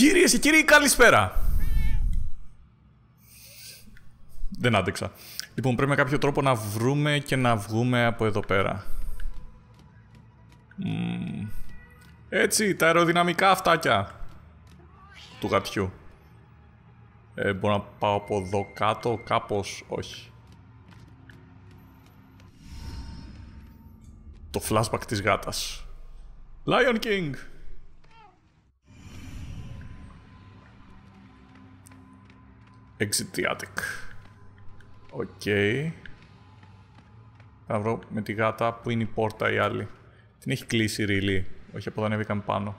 Κυρίες και κύριοι, καλησπέρα. Δεν άντεξα. Λοιπόν, πρέπει με κάποιο τρόπο να βρούμε και να βγούμε από εδώ πέρα. Έτσι, τα αεροδυναμικά αυτάκια του γατιού. Ε, μπορώ να πάω από εδώ κάτω, κάπως, όχι. Το flashback της γάτας. Lion King! Exit the attic. OK. Okay. Θα βρω με τη γάτα που είναι η πόρτα η άλλη. Την έχει κλείσει really. Όχι από εδώ ανέβηκαν πάνω.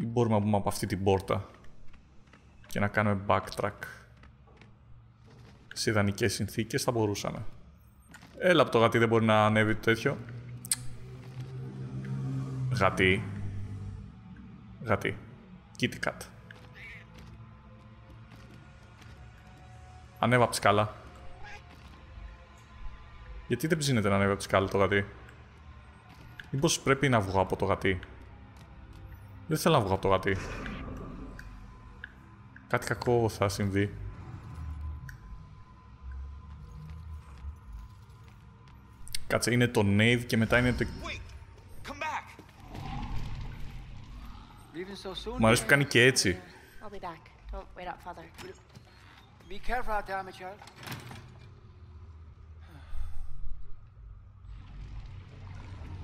Ή μπορούμε να μπούμε από αυτή την πόρτα. Και να κάνουμε backtrack. Σε ιδανικές συνθήκες θα μπορούσαμε. Έλα από το γατί δεν μπορεί να ανέβει το τέτοιο. Γατί. Γατί. Kitty cat. Ανέβα από τη σκάλα. Γιατί δεν ψήνεται να ανέβει από τη σκάλα το γατί; Μήπως πρέπει να βγω από το γατί; Δεν θέλω να βγω από το γατί. Κάτι κακό θα συμβεί. Κάτσε, είναι το Nave και μετά είναι το... Μου αρέσει που κάνει και έτσι. Be careful out there, my child.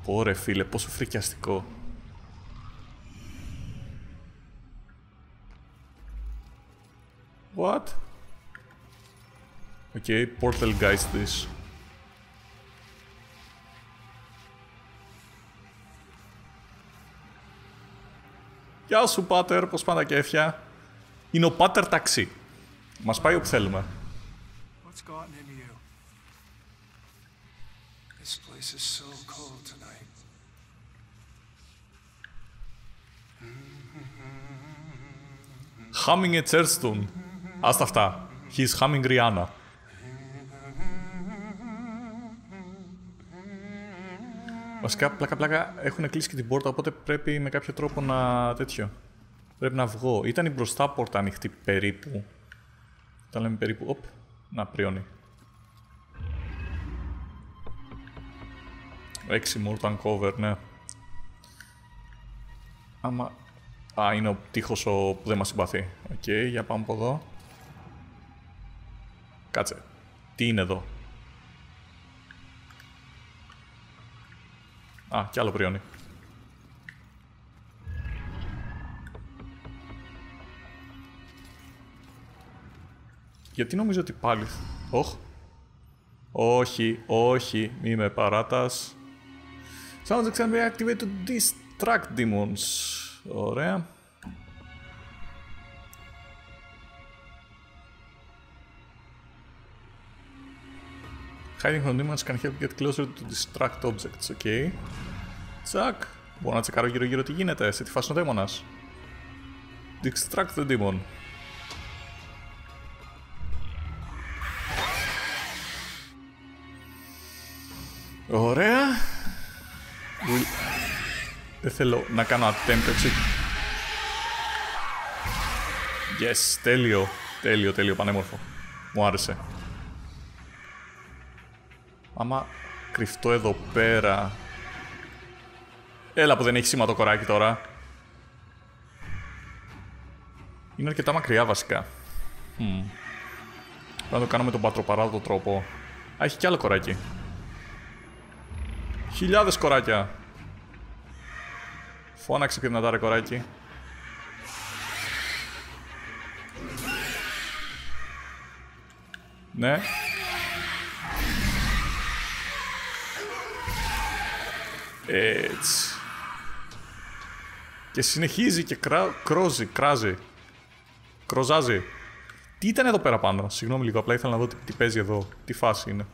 Ωρε φίλε, πόσο φρικιαστικό. What? Okay, portal guys this. Γεια σου, Πάτερ, πώς πάνε τα κέφια. Είναι ο Πάτερ ταξί. Μας πάει όπου θέλουμε. What's gotten into you? This place is so cold tonight. Humming a Cherstone. Άστα αυτά. He's humming Rihanna. Βασικά, πλάκα πλάκα έχουν κλείσει και την πόρτα, οπότε πρέπει με κάποιο τρόπο να τέτοιο. Πρέπει να βγω. Ήταν η μπροστά πόρτα ανοιχτή περίπου. Τα λέμε περίπου... Οπ, να πριώνει. Έξι Mortan Cover, ναι. Άμα... Α, είναι ο τοίχος ο που δεν μας συμπαθεί. Οκ, για πάμε από εδώ. Κάτσε. Τι είναι εδώ; Α, κι άλλο πριώνει. Γιατί νομίζω ότι πάλι... Όχ. Όχι, όχι, μη με παρατάς. Sounds like be activate to distract demons. Ωραία. Hiding from demons can help get closer to distract objects, ok. Τσακ. Μπορώ να τσεκάρω γύρω γύρω τι γίνεται, σε τι φάση ο δαίμονας. Distract the demon. Ωραία. Δεν θέλω να κάνω attempt έτσι. Yes, τέλειο. Τέλειο, τέλειο, πανέμορφο. Μου άρεσε. Άμα κρυφτώ εδώ πέρα... Έλα που δεν έχει σήμα το κοράκι τώρα. Είναι αρκετά μακριά βασικά. Hmm. Πρέπει να το κάνω με τον πατροπαράδοτο τρόπο. Α, έχει κι άλλο κοράκι. Χιλιάδες κοράκια. Φώναξε πιο δυνατά ρε κοράκι. Ναι. Έτσι. Και συνεχίζει και κρά... κρόζει, κράζει. Κροζάζει. Τι ήταν εδώ πέρα πάνω; Συγγνώμη λίγο, απλά ήθελα να δω τι, τι παίζει εδώ. Τι φάση είναι.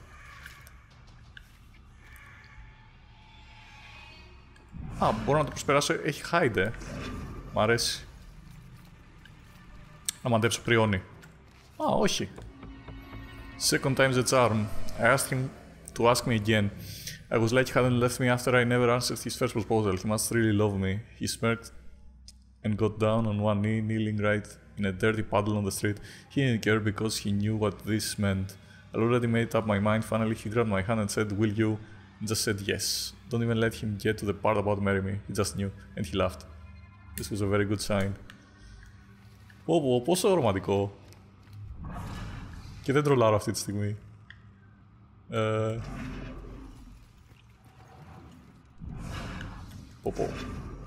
Α, μπορώ να το προσπεράσω. Έχει hide, ε. Μ' αρέσει. Να μαντέψω πριόνι. Α, όχι. Second time's the charm. I asked him to ask me again. I was like he hadn't left me after I never answered his first proposal. He must really love me. He smirked and got down on one knee, kneeling right in a dirty puddle on the street. He didn't care because he knew what this meant. I already made up my mind. Finally, he grabbed my hand and said, Will you? And just said yes. Don't even let him get to the part about marry me. He just knew. And he laughed. This was a very good sign. Πω πω, πόσο ρομαντικό. Και δεν τρολάρω αυτή τη στιγμή. Ε... Πω πω.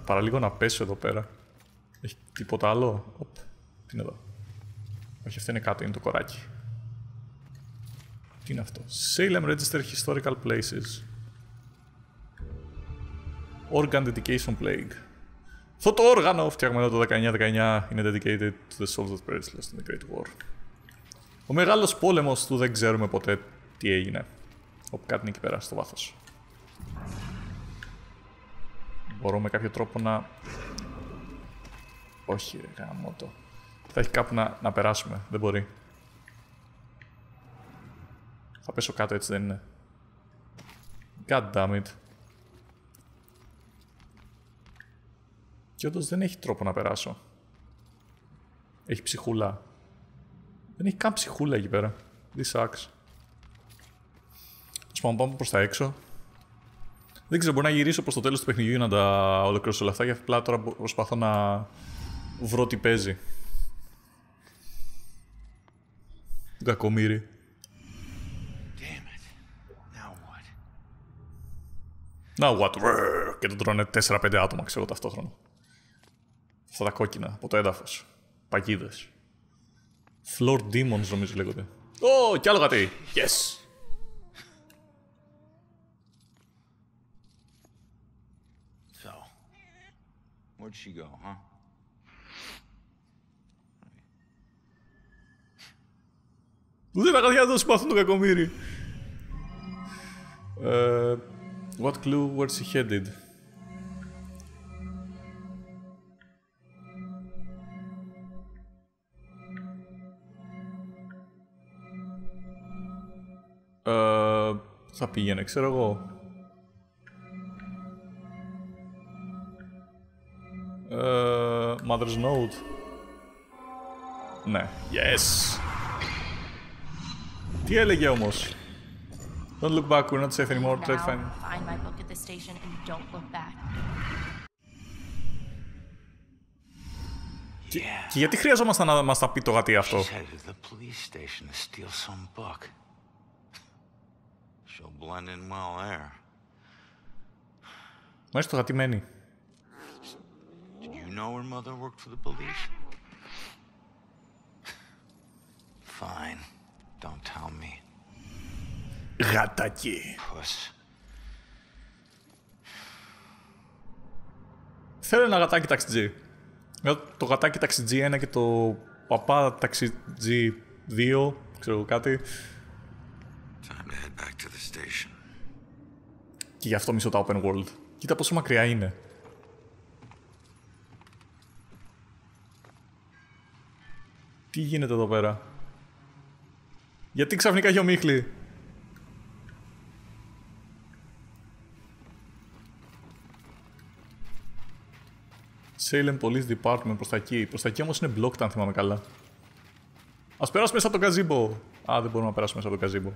Παραλίγο να πέσω εδώ πέρα. Έχει τίποτα άλλο; Οπ. Τι είναι εδώ; Όχι, αυτό είναι κάτω, είναι το κοράκι. Τι είναι αυτό; Salem Register Historical Places. Organ Dedication Plague. Αυτό το όργανο φτιαγμένο το 1919 είναι dedicated to the souls that perished lost in the Great War. Ο μεγάλος πόλεμος του δεν ξέρουμε ποτέ τι έγινε. Όπου κάτι είναι εκεί πέρα στο βάθος. Μπορώ με κάποιο τρόπο να... Όχι ρε, γάμο το. Θα έχει κάπου να, να περάσουμε. Δεν μπορεί. Θα πέσω κάτω έτσι δεν είναι. God damn it. Και όντως δεν έχει τρόπο να περάσω. Έχει ψυχούλα. Δεν έχει καν ψυχούλα εκεί πέρα. This sucks. Ας πάμε, πάμε προς τα έξω. Δεν ξέρω, μπορεί να γυρίσω προς το τέλος του παιχνιδιού για να τα ολοκληρώσω όλα αυτά. Και απλά τώρα προσπαθώ να βρω τι παίζει. Κακομύρι. Now what? Και τον τρώνε 4-5 άτομα, ξέρω ταυτόχρονα. Αυτά τα κόκκινα από το έδαφος. Παγίδες. Floor demons νομίζω λέγονται. Ω, κι άλλο κάτι. Yes. So, where'd she go, huh? Ούτε να καθιά δώσει μάθουν το κακομύρι. Uh, what clue where she headed? Uh, θα πήγαινε, ξέρω εγώ. Uh, mother's note. Ναι. Yes! Τι έλεγε όμως. Don't look back, we're not safe anymore. Try to Now, find... find my book at the station and don't look back. Και γιατί χρειαζόμασταν να μας τα πει το γατί αυτό. She's headed to the police station to steal some book. She'll blend in well there. Μέσα στο γατί μένει. Did you know her mother worked for the police? Fine. Don't tell me. Γατάκι. Puss. Θέλω ένα γατάκι ταξιτζή. Λέω το γατάκι ταξιτζή 1 και το παπά ταξιτζή 2, ξέρω εγώ κάτι. Time to head back to the station. Και γι' αυτό μισώ τα open world. Κοίτα πόσο μακριά είναι. Τι γίνεται εδώ πέρα; Γιατί ξαφνικά έχει ομίχλη; Salem Police Department προς τα εκεί. Προς τα εκεί όμως είναι blocked αν θυμάμαι καλά. Ας περάσουμε μέσα από το gazebo. Α, δεν μπορούμε να περάσουμε μέσα από το gazebo.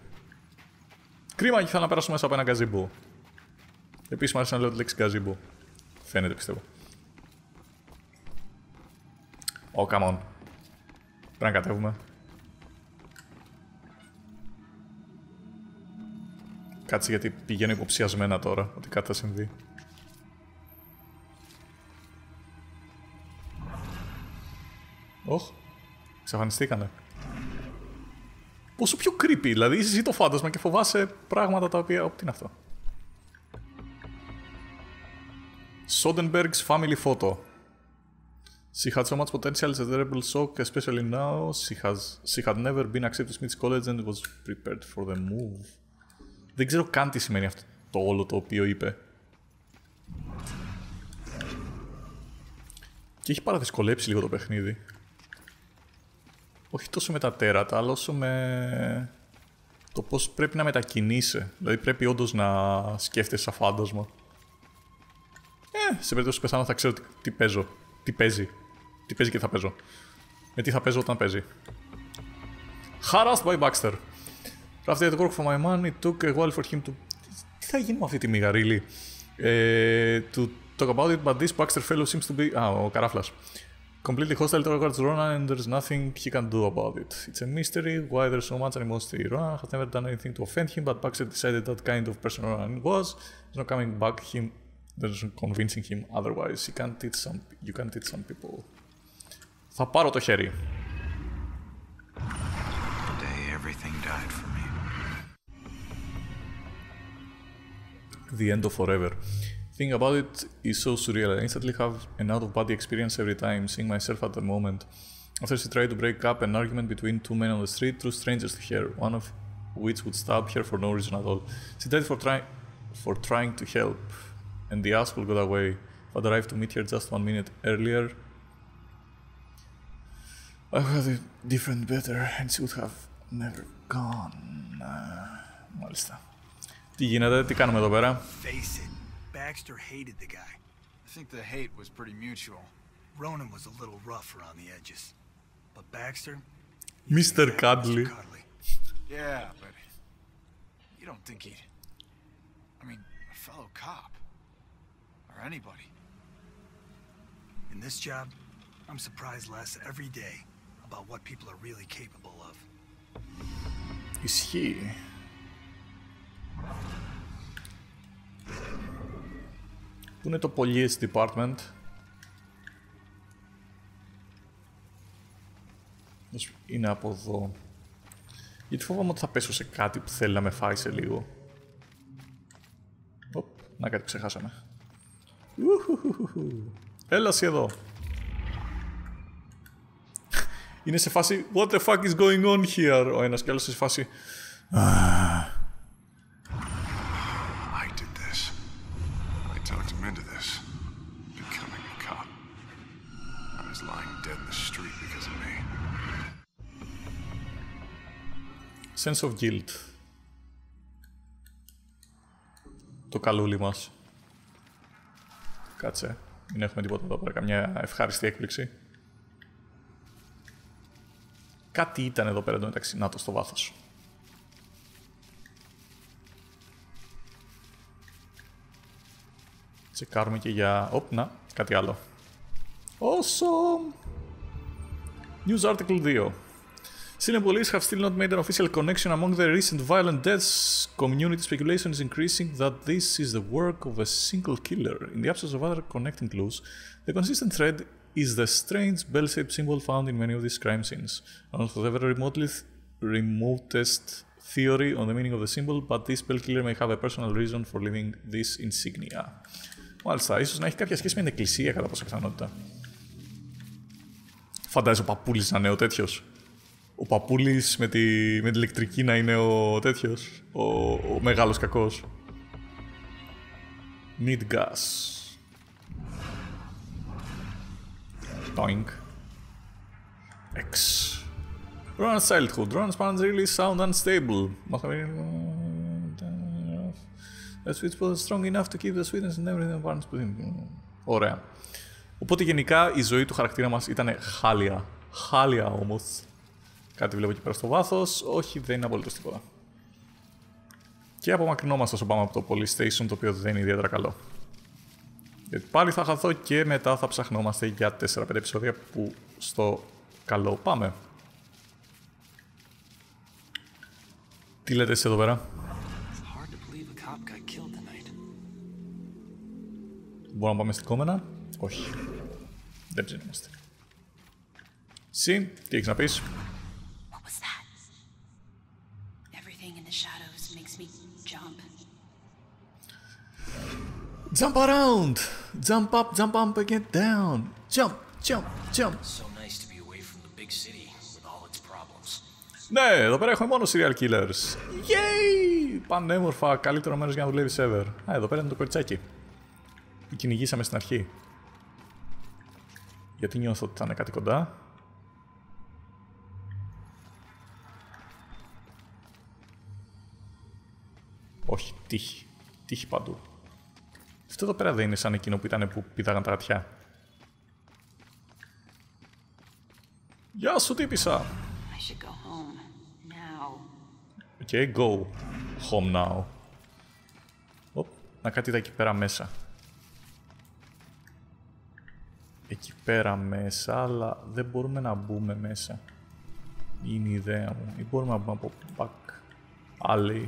Κρίμα και θα να περάσουμε μέσα από ένα gazebo. Επίσης μου αρέσει να λέω τη λέξη gazebo. Φαίνεται πιστεύω. Oh, come on. Πρέπει να κατέβουμε. Κάτσε γιατί πηγαίνω υποψιασμένα τώρα ότι κάτι θα συμβεί. Όχ, εξαφανιστήκανε. Πόσο πιο creepy, δηλαδή είσαι εσύ το φάντασμα και φοβάσαι πράγματα τα οποία... Ωπ, τι είναι αυτό; Soderbergh's family photo. She had so much potential as a terrible shock, especially now. She has she had never been accepted to Smith's College and was prepared for the move. Δεν ξέρω καν τι σημαίνει αυτό το όλο το οποίο είπε. Και έχει παραδυσκολέψει λίγο το παιχνίδι. Όχι τόσο με τα τέρατα, αλλά όσο με το πώς πρέπει να μετακινείσαι. Δηλαδή πρέπει όντως να σκέφτεσαι σαν φάντασμα. Ε, σε περίπτωση που πεθάνω θα ξέρω τι, τι παίζω. τι παίζει. Τι παίζει και θα παίζω. Με τι θα παίζω όταν παίζει. Harassed by Baxter. After the work for my man, it took a while for him to... Τι θα γίνει με αυτή τη μηγαρίλη. Ε, to talk about it, but this Baxter fellow seems to be... Α, ο καράφλας. Completely hostile towards Ronan and there's nothing he can do about it. It's a mystery why there's so much animosity. Ronan has never done anything to offend him, but Baxter decided that kind of person Ronan was. There's no coming back him. There's no convincing him otherwise. You can't teach some, you can't teach some people. Θα πάρω το χέρι. Today, everything died for me. the end of forever. Thing about it is so surreal. I instantly have an out of body experience every time, seeing myself at the moment. After she tried to break up an argument between two men on the street, two strangers to her, one of which would stab her for no reason at all. She died for, try- for trying to help, and the asshole got away. If I'd arrived to meet her just one minute earlier, I would have it different better, and she would have never gone. Uh, μάλιστα. Τι γίνεται, τι κάνουμε εδώ πέρα. Face it, Baxter hated the guy. I think the hate was pretty mutual. Ronan was a little rough around the edges. But Baxter? Mr. Yeah, Cuddly. Mr. Cuddly. Yeah, but you don't think he'd. I mean, a fellow cop. Or anybody. In this job, I'm surprised less every day about what people are really capable of. Ισχύει. Πού είναι το Police Department; Ίσως Είναι από εδώ. Γιατί φοβάμαι ότι θα πέσω σε κάτι που θέλει να με φάει σε λίγο. Οπ, να κάτι ξεχάσαμε. Ουχουχουχου. Έλα εσύ εδώ. Είναι σε φάση What the fuck is going on here Ο ένας και άλλος σε φάση I did this. I talked him into this. Becoming a cop. I was lying dead in the street because of me. Sense of guilt. Το καλούλι μας. Κάτσε. Μην έχουμε τίποτα εδώ πέρα. Καμιά ευχάριστη έκπληξη. Κάτι ήταν εδώ πέρα εντωμεταξύ. Να το στο βάθος. Τσεκάρουμε και για... Οπ, να, κάτι άλλο. Awesome! News article 2. Syrian police have still not made an official connection among the recent violent deaths. Community speculation is increasing that this is the work of a single killer. In the absence of other connecting clues, the consistent thread is the strange bell-shaped symbol found in many of these crime scenes. None of the ever remotely th- remotest theory on the meaning of the symbol, but this bell killer may have a personal reason for leaving this insignia. Μάλιστα, ίσως να έχει κάποια σχέση με την εκκλησία κατά πάσα πιθανότητα. Φαντάζομαι ο παππούλης να είναι ο τέτοιος. Ο παππούλης με τη, με την ηλεκτρική να είναι ο τέτοιος. Ο, ο μεγάλος κακός. Need gas. Doink. X. Ron's childhood. Ron's parents really sound unstable. Must have been... The switch was strong enough to keep the sweetness and everything the parents put in. Ωραία. Οπότε γενικά η ζωή του χαρακτήρα μας ήταν χάλια. Χάλια όμως. Κάτι βλέπω εκεί πέρα στο βάθος. Όχι, δεν είναι απολύτως τίποτα. Και απομακρυνόμαστε όσο πάμε από το police station, το οποίο δεν είναι ιδιαίτερα καλό. Γιατί πάλι θα χαθώ και μετά θα ψαχνόμαστε για 4-5 επεισόδια που στο καλό πάμε. Τι λέτε εσείς εδώ πέρα; It's hard to believe a cop got killed tonight. Μπορούμε να πάμε στην κόμενα; Όχι. Δεν ψήνομαστε. Συ, τι έχεις να πεις; What was that? Everything in the shadows makes me jump. Jump around! Jump up, jump up and get down! Jump, jump, jump! So nice to be away from the big city with all its problems. Ναι, εδώ πέρα έχουμε μόνο serial killers. Yay! Πανέμορφα, καλύτερο μέρος για να δουλεύεις ever. Α, εδώ πέρα είναι το κοριτσάκι. Που κυνηγήσαμε στην αρχή. Γιατί νιώθω ότι θα είναι κάτι κοντά. Όχι, τύχη. Τύχη παντού. Αυτό εδώ πέρα δεν είναι σαν εκείνο που ήταν που πήδαγαν τα γατιά. Γεια σου τύπησα. I should go home. Now. Okay, go. Home now. Οπ, να κάτι είδα εκεί πέρα μέσα. Εκεί πέρα μέσα, αλλά δεν μπορούμε να μπούμε μέσα. Είναι η ιδέα μου. Ή μπορούμε να μπούμε από back alley.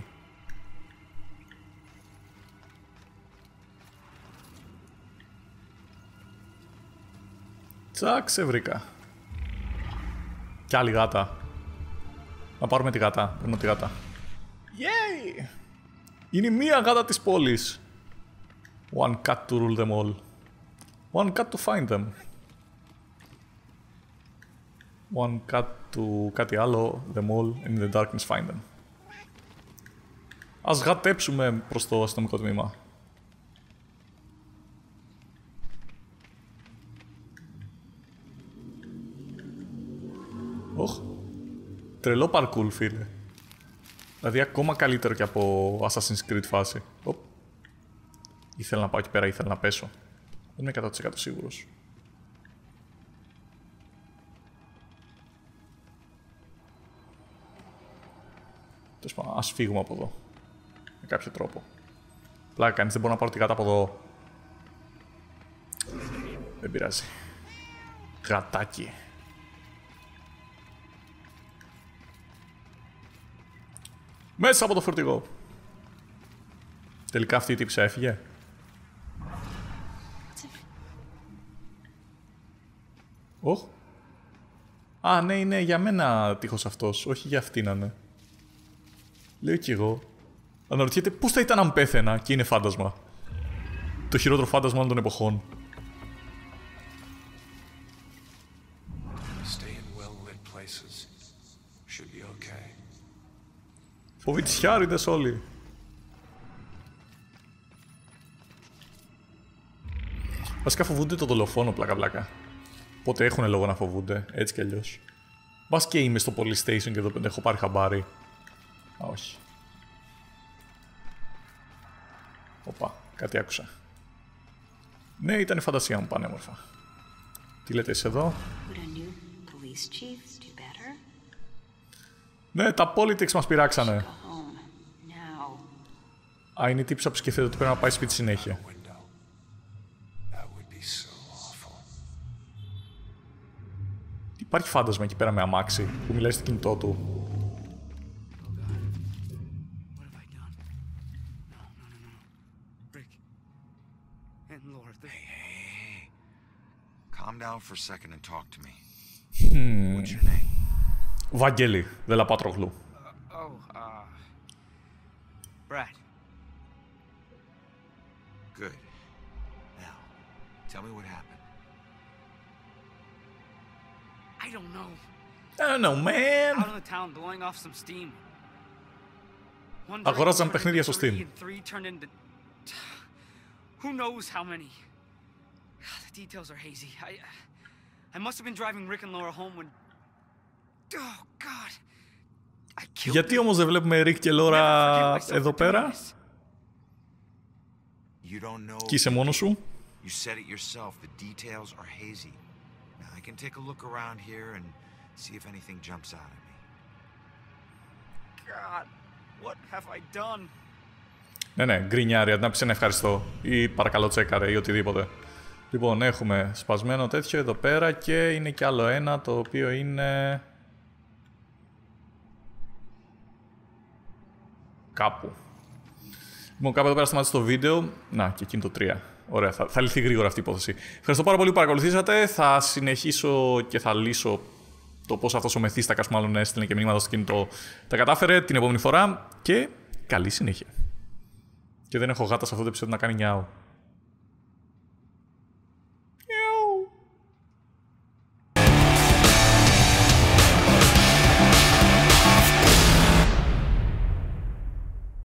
Τσακ, σε βρήκα. Κι άλλη γάτα. Να πάρουμε τη γάτα. Παίρνω τη γάτα. Yay! Είναι η μία γάτα της πόλης. One cat to rule them all. One cat to find them. One cat to κάτι άλλο. Them all and in the darkness find them. Ας γατέψουμε προς το αστυνομικό τμήμα. Τρελό parkour, φίλε. Δηλαδή ακόμα καλύτερο και από Assassin's Creed φάση. Οπ. Ήθελα να πάω εκεί πέρα, ήθελα να πέσω. Δεν είμαι 100% σίγουρος. Τέλος πάντων, ας φύγουμε από εδώ. Με κάποιο τρόπο. Πλάκα, κανείς δεν μπορεί να πάρω τη γάτα από εδώ. Δεν πειράζει. Γατάκι. Μέσα από το φορτηγό. Τελικά αυτή η τύψα έφυγε. Οχ. Α, ναι, είναι για μένα τείχος αυτός, όχι για αυτή να είναι. Λέω κι εγώ. Αναρωτιέται πώς θα ήταν αν πέθαινα και είναι φάντασμα. Το χειρότερο φάντασμα όλων των εποχών. Φοβητσιάριδες όλοι. Βασικά φοβούνται το δολοφόνο πλάκα πλάκα. Οπότε έχουν λόγο να φοβούνται, έτσι κι αλλιώς. Μπας και είμαι στο police station και εδώ πέντε έχω πάρει χαμπάρι. Α, όχι. Οπα, κάτι άκουσα. Ναι, ήταν η φαντασία μου πανέμορφα. Τι λέτε εσείς εδώ; Would a new police chief do better? Ναι, τα politics μας πειράξανε. Go home. Now. Α, είναι η τύψα που σκεφτείτε ότι πρέπει να πάει σπίτι συνέχεια. Window. That would be so awful. Υπάρχει φάντασμα εκεί πέρα με αμάξι που μιλάει στο κινητό του. What have I done? No, tell me what happened. I don't know. I don't know, man. Out in the town blowing off some steam. One drink Αγοράζαν turned παιχνίδια into στο three, Steam. and three turned into... Who knows how many. The details are hazy. I... I must have been driving Rick and Laura home when... Oh, God. I killed Γιατί them. όμως δεν βλέπουμε Ρικ και Never Λόρα forgive myself εδώ for doing πέρα this. You don't know. και είσαι μόνος σου. You said it yourself. The details are hazy. Now I can take a look around here and see if anything jumps out at me. God, what have I done? Ναι, ναι, γκρινιάρι, αντί να πεις ένα ευχαριστώ ή παρακαλώ τσέκαρε ή οτιδήποτε. Λοιπόν, έχουμε σπασμένο τέτοιο εδώ πέρα και είναι κι άλλο ένα το οποίο είναι... Κάπου. Λοιπόν, κάπου εδώ πέρα σταμάτησε το βίντεο. Να, και εκείνη το 3. Ωραία, θα, θα λυθεί γρήγορα αυτή η υπόθεση. Ευχαριστώ πάρα πολύ που παρακολουθήσατε. Θα συνεχίσω και θα λύσω το πώς αυτός ο μεθύστακας μάλλον έστειλε και μηνύματα στο κινητό. Τα κατάφερε την επόμενη φορά και καλή συνέχεια. Και δεν έχω γάτα σε αυτό το επεισόδιο να κάνει νιάου.